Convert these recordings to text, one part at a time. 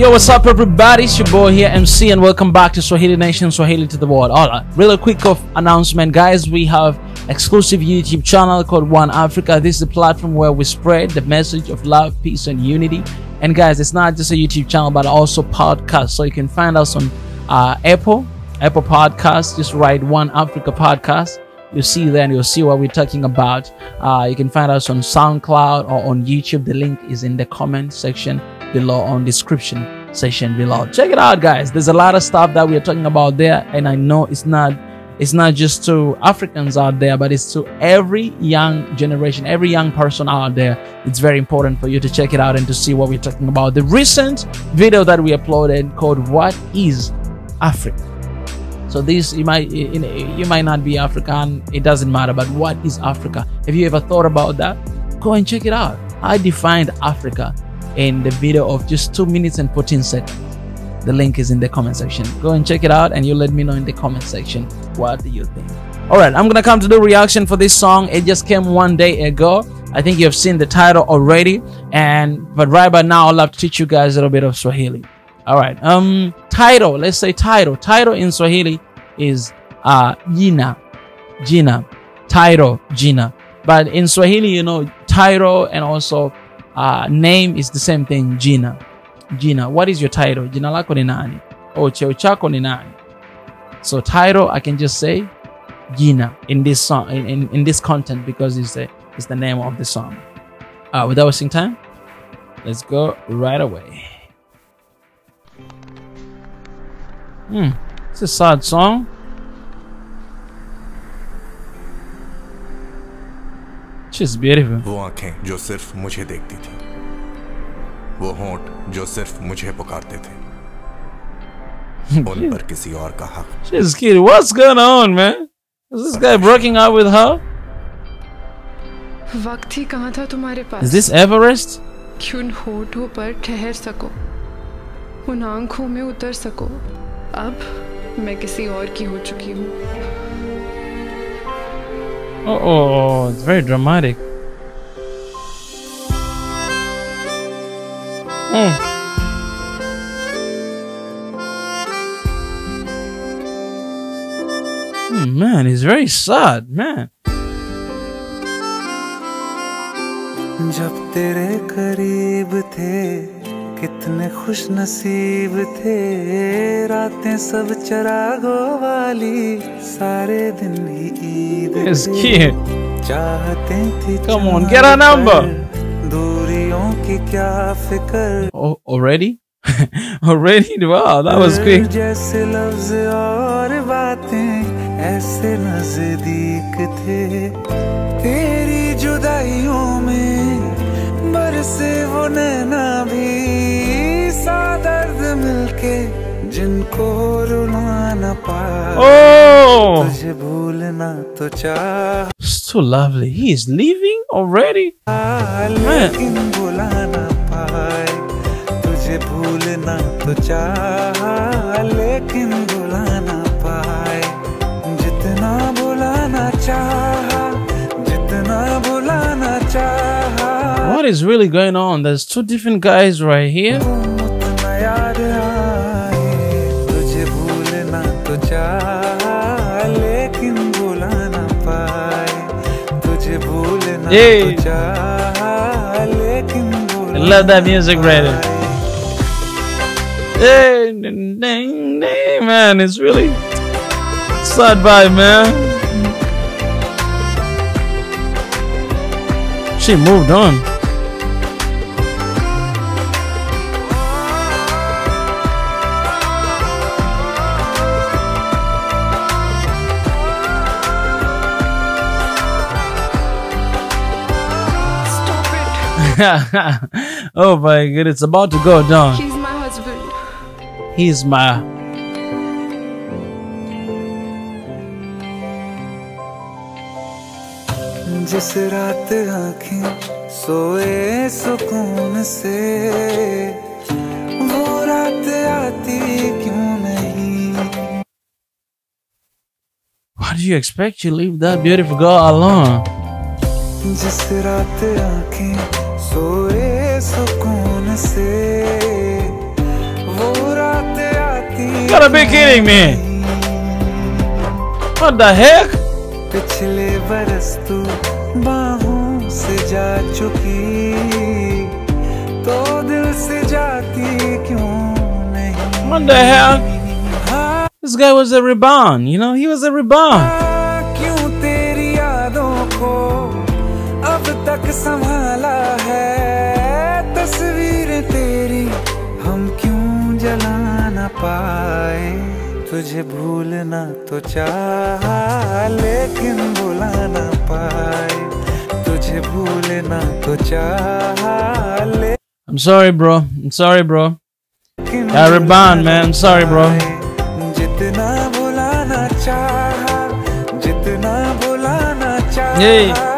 Yo, what's up, everybody? It's your boy here, MC, and welcome back to Swahili Nation, Swahili to the world. All right, really quick of announcement, guys. We have exclusive YouTube channel called One Africa. This is a platform where we spread the message of love, peace, and unity. And guys, it's not just a YouTube channel, but also podcast. So you can find us on uh, Apple, Apple Podcast. Just write One Africa Podcast. You'll see then you'll see what we're talking about. Uh, you can find us on SoundCloud or on YouTube. The link is in the comment section below on description section below check it out guys. There's a lot of stuff that we are talking about there and i know it's not it's not just to africans out there but it's to every young generation every young person out there. It's very important for you to check it out and to see what we're talking about. The recent video that we uploaded called what is africa? So this you might you, you might not be african. It doesn't matter but what is africa? Have you ever thought about that? Go and check it out. I defined africa in the video of just 2 minutes and 14 seconds. The link is in the comment section. Go and check it out and you let me know in the comment section what do you think. Alright, I'm gonna come to the reaction for this song. It just came one day ago. I think you've seen the title already. And but right by now I'll have to teach you guys a little bit of Swahili. Alright, um title, let's say title. Title in Swahili is uh Jina. Jina. Title, Jina. But in Swahili, you know, title and also uh, name is the same thing jina. Jina what is your title? Jina lako ni nani? Oh cheo chako ni nani? So title i can just say jina in this song in, in, in this content because it's the it's the name of the song. Uh, without wasting time let's go right away. Hmm it's a sad song She's beautiful. वो आँखें जो सिर्फ़ मुझे देखती थी वो होंठ जो सिर्फ़ मुझे पुकारते थे उन पर किसी और का हक She's cute. What's going on, man? Is this guy breaking up with her? वक्त ही कहाँ था तुम्हारे Is पास this Everest? कि उन होठों पर ठहर सको उन आँखों में उतर सको अब मैं किसी और की हो चुकी हूँ Oh, oh, it's very dramatic. Mm. Hmm, man, he's very sad, man. जब तेरे करीब थे कितने खुश नसीब थे रातें सब चरागों वाली सारे दिन ही ईद. चाहते थी Come on, चाँद get her दूरियों की क्या फिकर already? already? Wow, that was quick. जैसे लफ्ज और बातें ऐसे नज़दीक थे तेरी जुदाइयों में बरसे वो नैना भी सा दर्द मिलके जिनको रुला न पाए Oh, तुझे भूलना तो चाह it's lovely. He is leaving already? लेकिन भुला न पाए तुझे भूलना तो चाह लेकिन भुला न पाए जितना भुलाना चाह जितना भुलाना चाह What is really going on? There's two different guys right here. Yay! I love that music, Brandon. Hey, man, it's really sad vibe, man. She moved on. oh my god, it's about to go down. He's my husband. He's my जिस रात आंखें सोए सुकून से वो रात आती क्यों नहीं What do you expect? You leave that beautiful girl alone. जिस रात आंखें सोए सुकून से gotta be kidding me. What the heck? पिछले बरस तू बाहों से जा चुकी तो दिल से जाती क्यों नहीं What the hell? This guy was a rebound, you know, he was a rebound. क्यों तेरी यादों को अब तक संभाला पाए तुझे भूलना तो चाह लेकिन भुला ना पाए तुझे भूलना तो चाह I'm sorry, bro. I'm sorry, bro. Rebound, man. I'm sorry, bro. जितना भुलाना चाहा जितना भुलाना चाहा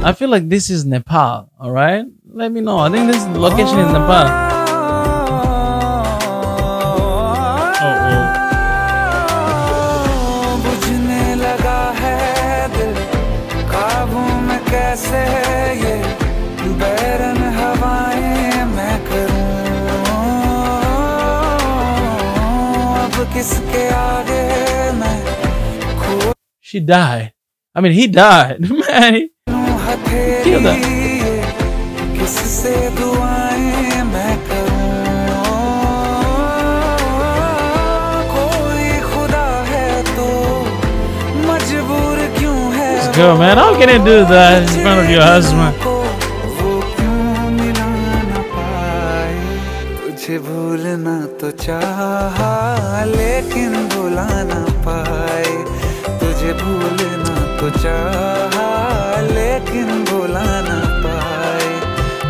I feel like this is Nepal, alright? Let me know. I think this location is Nepal. She died. I mean, he died, man. he- Kill that. हथेली किससे दुआएं मैं करूं कोई खुदा है तो मजबूर क्यों है Let's go, man. How can you do that in front of your husband? को वो क्यों मिला ना पाए तुझे भूलना तो चाहा लेकिन भुला ना पाए तुझे भूलना तो चाहा लेकिन भुला ना पाए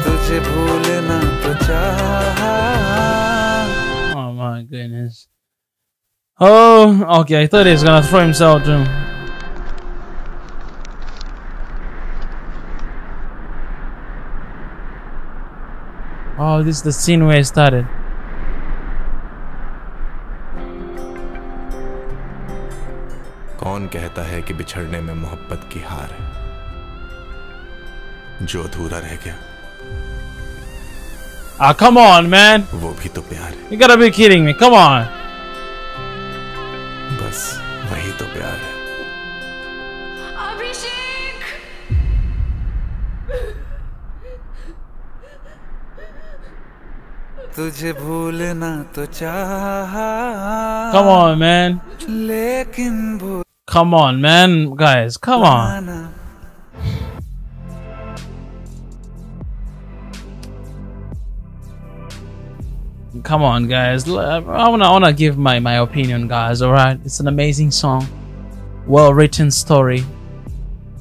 तुझे भूलना तो चाहा Oh my goodness. Oh, okay. I thought he was gonna throw himself too. Oh, this is the scene where it started. कौन कहता है कि बिछड़ने में मोहब्बत की हार है जो अधूरा रह गया Ah, come on, man. वो भी तो प्यार है You gotta be kidding me. Come on. बस वही तो प्यार है अभिषेक तुझे भूलना तो चाहा Come on, man. लेकिन भूल Come on, man. Guys, come on. Come on, guys. L- uh, I wanna, wanna give my, my opinion, guys. All right, it's an amazing song, well written story,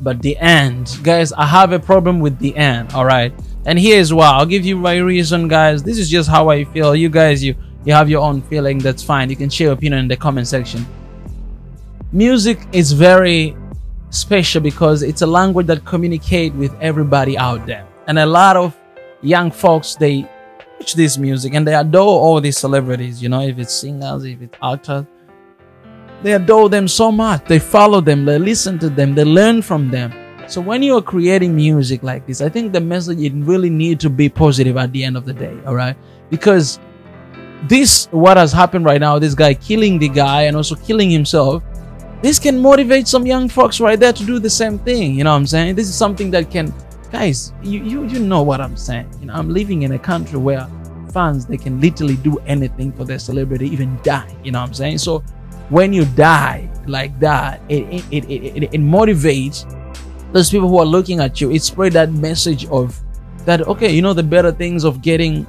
but the end, guys. I have a problem with the end. All right, and here's why. I'll give you my reason, guys. This is just how I feel. You guys, you you have your own feeling. That's fine. You can share your opinion in the comment section. Music is very special because it's a language that communicate with everybody out there, and a lot of young folks they watch this music and they adore all these celebrities, you know, if it's singers, if it's actors. They adore them so much. They follow them, they listen to them, they learn from them. So when you are creating music like this, I think the message it really need to be positive at the end of the day, all right? Because this what has happened right now, this guy killing the guy and also killing himself, this can motivate some young folks right there to do the same thing. You know what I'm saying? This is something that can guys, you you you know what I'm saying. You know, I'm living in a country where fans they can literally do anything for their celebrity, even die. You know what I'm saying? So when you die like that, it it, it, it, it, motivates those people who are looking at you. It spread that message of that okay, you know the better things of getting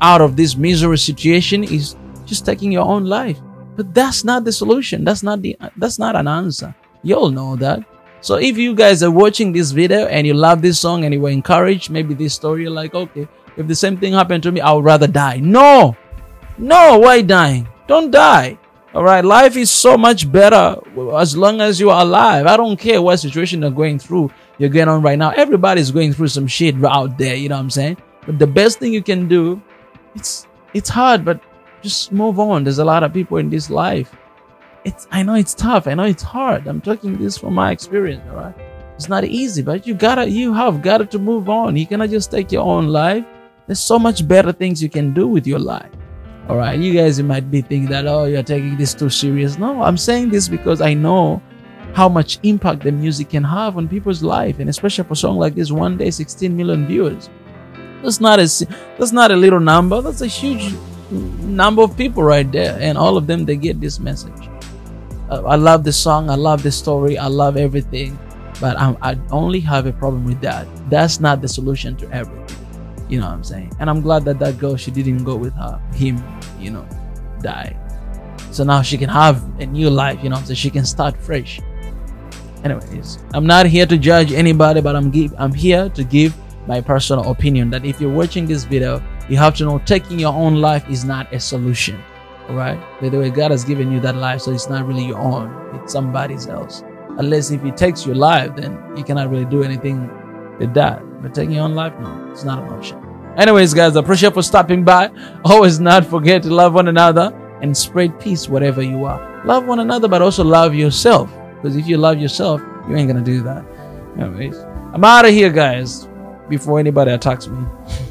out of this misery situation is just taking your own life. But that's not the solution. That's not the that's not an answer. You all know that. So if you guys are watching this video and you love this song and you were encouraged, maybe this story, like, okay, if the same thing happened to me, I would rather die. No, no, why dying? Don't die. All right, life is so much better as long as you are alive. I don't care what situation you're going through, you're going on right now. Everybody's going through some shit out there. You know what I'm saying? But the best thing you can do, it's it's hard, but just move on. There's a lot of people in this life it's I know it's tough. I know it's hard. I'm talking this from my experience, all right? It's not easy, but you gotta, you have got to to move on. You cannot just take your own life. There's so much better things you can do with your life. All right, you guys you might be thinking that oh you're taking this too serious. No, I'm saying this because I know how much impact the music can have on people's life, and especially for a song like this, one day 16 million viewers. That's not a that's not a little number. That's a huge number of people right there, and all of them they get this message. Uh, I love the song. I love the story. I love everything, but I'm, I only have a problem with that. That's not the solution to everything. You know what I'm saying? And I'm glad that that girl she didn't go with her him. You know, die. So now she can have a new life. You know, so she can start fresh. Anyways, I'm not here to judge anybody, but I'm give I'm here to give my personal opinion that if you're watching this video, you have to know taking your own life is not a solution. Right. By the way, God has given you that life, so it's not really your own, it's somebody's else. Unless if He takes your life, then you cannot really do anything with that. But taking your own life, no, it's not an option. Anyways, guys, I appreciate for stopping by. Always not forget to love one another and spread peace wherever you are. Love one another, but also love yourself. Because if you love yourself, you ain't gonna do that. Anyways, I'm out of here, guys before anybody attacks me.